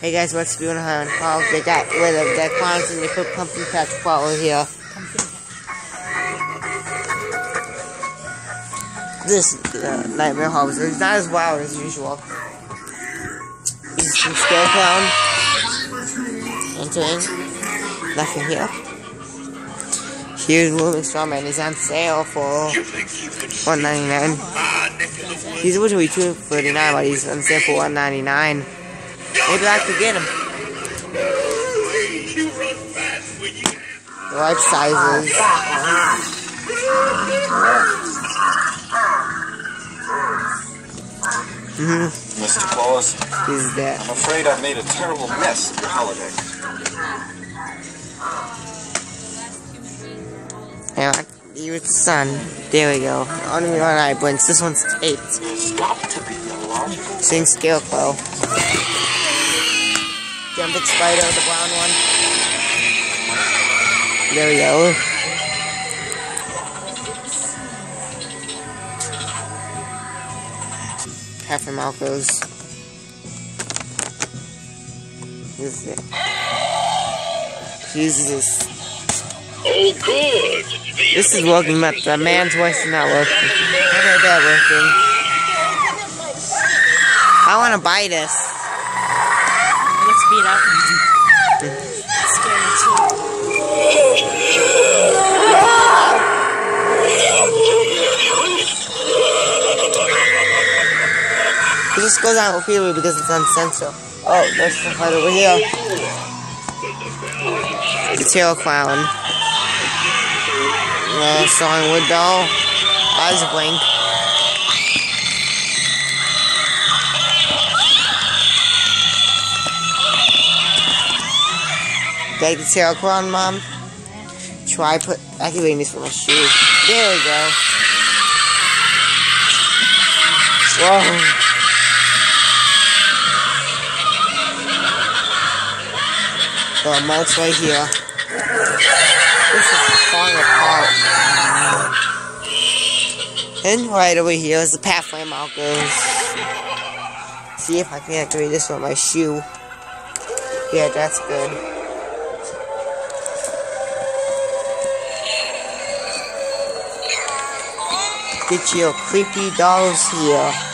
Hey guys, what's going on? Oh, they got rid of the clowns and they put Pumpkin Patch Flower here. This uh, Nightmare Harvester is not as wild as usual. He's some Scare Clown. Entering. Nothing here. Here's Moving Strawman. He's on sale for one ninety nine. He's originally two thirty nine, but he's on sale for one ninety nine. Maybe I could get him. The life sizes. Mm-hmm. Mr. Claus, He's dead. I'm afraid I've made a terrible mess of your holiday. Hang on. Your son. There we go. Only one eye blinks. This one's taped. There's got to be a logical... Sing Scarecrow. Jumping Spider, the brown one. There we go. Half of Malco's. This is it. Jesus. Oh, good. This is working, but the man's voice is not working. How about that working? I want to buy this. Beat up. Scary too. It just goes out freely because it's uncensored. Oh, there's some fight over here. The tail clown. Uh, sawing wood doll. Eyes blink. Take the clown, mom. Try put I can activating this for my shoe. There we go. Whoa. The mouse right here. This is falling apart. And right over here is the pathway markers. See if I can't activate this with my shoe. Yeah, that's good. Get your creepy dolls here.